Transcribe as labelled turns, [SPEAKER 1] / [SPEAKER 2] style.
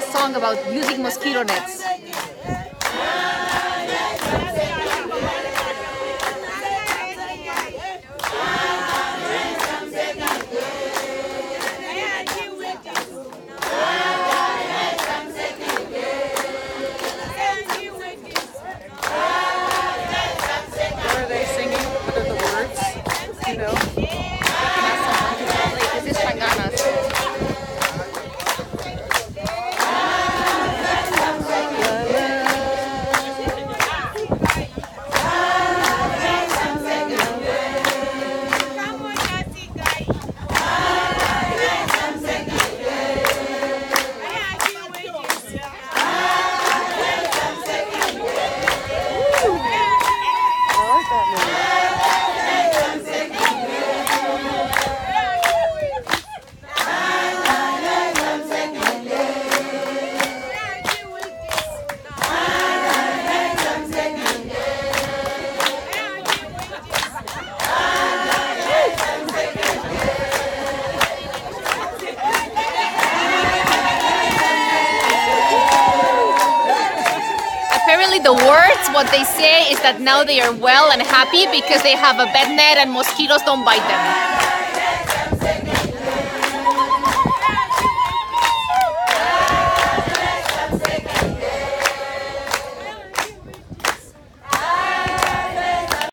[SPEAKER 1] song about using mosquito nets. The words, what they say is that now they are well and happy because they have a bed net and mosquitoes don't bite them.